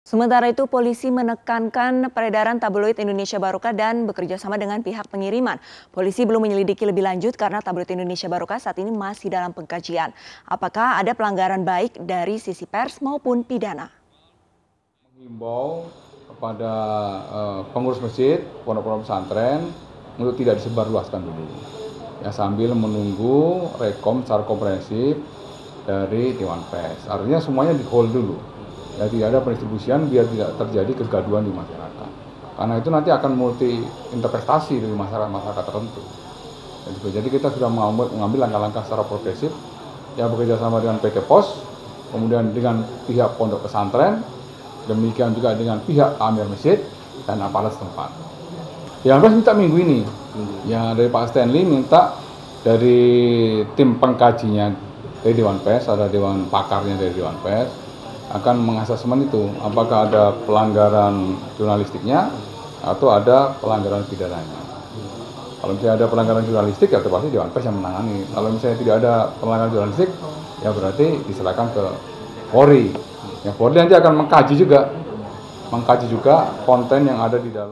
Sementara itu, polisi menekankan peredaran tabloid Indonesia Barokah dan bekerja sama dengan pihak pengiriman. Polisi belum menyelidiki lebih lanjut karena tabloid Indonesia Barokah saat ini masih dalam pengkajian. Apakah ada pelanggaran baik dari sisi pers maupun pidana? Menghimbau kepada uh, pengurus masjid, pondok-pondok pesantren untuk tidak disebarluaskan dulu. Ya sambil menunggu rekom secara komprehensif dari Dewan Pers. Artinya semuanya di hold dulu ya tidak ada pendistribusian biar tidak terjadi kegaduhan di masyarakat. Karena itu nanti akan multi interpretasi dari masyarakat masyarakat tertentu. Dan juga jadi kita sudah mengambil langkah-langkah secara progresif. Yang bekerja sama dengan PT Pos kemudian dengan pihak pondok pesantren demikian juga dengan pihak Amir Masjid dan aparat setempat. Yang harus minta minggu ini ya dari Pak Stanley minta dari tim pengkajinya dari Dewan Pers ada Dewan Pakarnya dari Dewan Pers akan mengasesmen itu apakah ada pelanggaran jurnalistiknya atau ada pelanggaran pidananya. Kalau misalnya ada pelanggaran jurnalistik ya pasti Dewan Pers yang menangani. Kalau misalnya tidak ada pelanggaran jurnalistik ya berarti diserahkan ke Polri. Ya Polri nanti akan mengkaji juga, mengkaji juga konten yang ada di dalam.